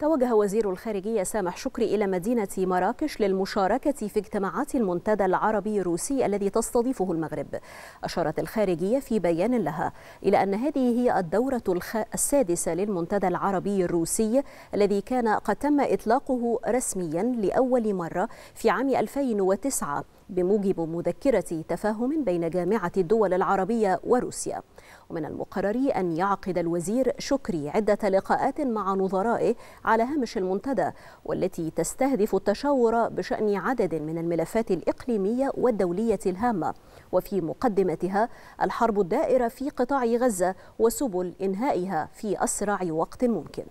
توجه وزير الخارجية سامح شكري إلى مدينة مراكش للمشاركة في اجتماعات المنتدى العربي الروسي الذي تستضيفه المغرب. أشارت الخارجية في بيان لها إلى أن هذه هي الدورة السادسة للمنتدى العربي الروسي الذي كان قد تم إطلاقه رسميا لأول مرة في عام 2009 بموجب مذكرة تفاهم بين جامعة الدول العربية وروسيا. ومن المقرر أن يعقد الوزير شكري عدة لقاءات مع نظرائه على هامش المنتدى والتي تستهدف التشاور بشأن عدد من الملفات الإقليمية والدولية الهامة. وفي مقدمتها الحرب الدائرة في قطاع غزة وسبل إنهائها في أسرع وقت ممكن.